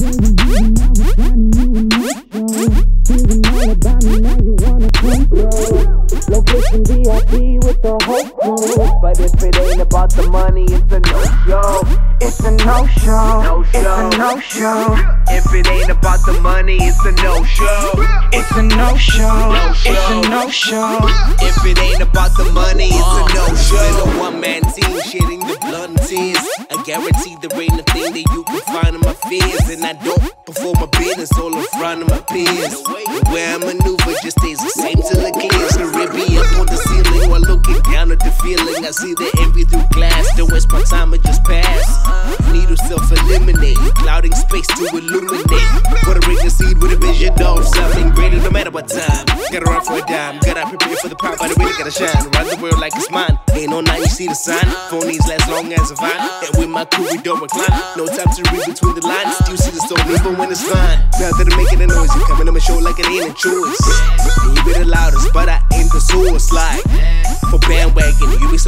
Location But if it ain't about the money, it's a no show. It's a no show. No It's show. a no show. If it ain't about the money, it's a no show. It's a no show. No It's a no show. If it ain't about the money, it's a uh. no show. Been a one man team, shedding the blood and tears. I guarantee there ain't a thing that you can find in my fears. And I don't perform my business all in front of my peers. The way I maneuver just stays the same till it clears. Caribbean on the ceiling while looking down at the feeling. I see the envy through glass. Don't my time and just pass. Needle self eliminate, clouding space to illuminate. What a ring seed with a vision of something greater no matter what time. Gotta run for a dime, gotta prepare for the power, but I really gotta shine. Run the world like it's mine. Ain't no night, you see the sign. Phonies last long as a vine. And with my crew, we don't recline. No time to read between the lines. Still see the storm, even when it's fine. Now that I'm making a noise, you coming on my show like it ain't a choice. You be the loudest, but I ain't the source.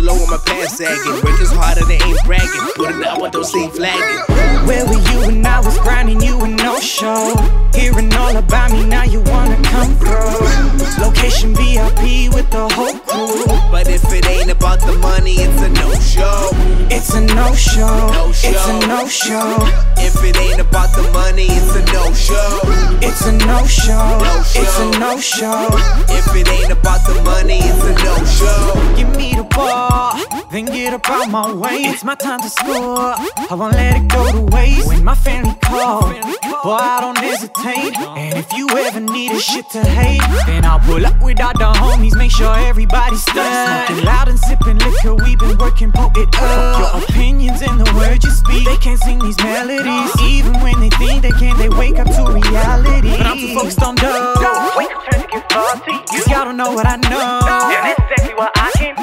So low on my pants sagging. Work is harder, they ain't bragging. Put it out, don't stay flagging. Where were you when I was grinding? You were no show. Hearing all about me, now you wanna come through. Location VIP with the whole crew. But if it ain't about the money, it's a no show. It's a no show. No It's show. a no show. If it ain't about the money, it's a no show. It's a no show. No It's a no show. If it ain't about the money, it's a no show. Give me the ball, then get up out my way. It's my time to score. I won't let it go to waste. When my family call, boy, I don't hesitate. And if you ever need a shit to hate, then I'll pull up with all the homies. Make sure everybody's stays. Smoking loud and sipping liquor. We've been working, pull it up. Your opinions and the words you speak, they can't sing these melodies. Even when they think they can, they wake up to reality. But I'm too focused on dough. Wait till turn to get far to you. Cause y'all don't know what I know. And it's exactly what I can't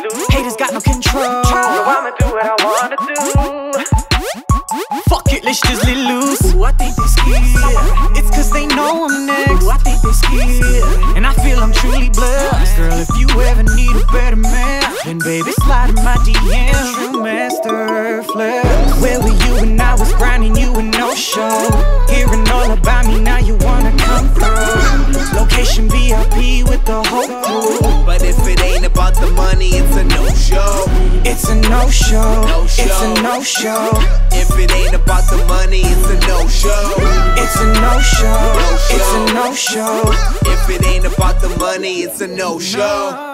I'ma do what I wanna do. Fuck it, let's just let loose. Ooh, I think they scared. It's cause they know I'm next. Ooh, I think they scared. And I feel I'm truly blessed. Girl, if you ever need a better man, then baby slide in my DMs. True master flex. Where were you when I was grinding? You were no show. Hearing all about me, now you wanna come through. Location VIP with the whole crew. It's a no show. It's a no show. If it ain't about the money, it's a no show. It's a no show. It's a no show. If it ain't about the money, it's a no show.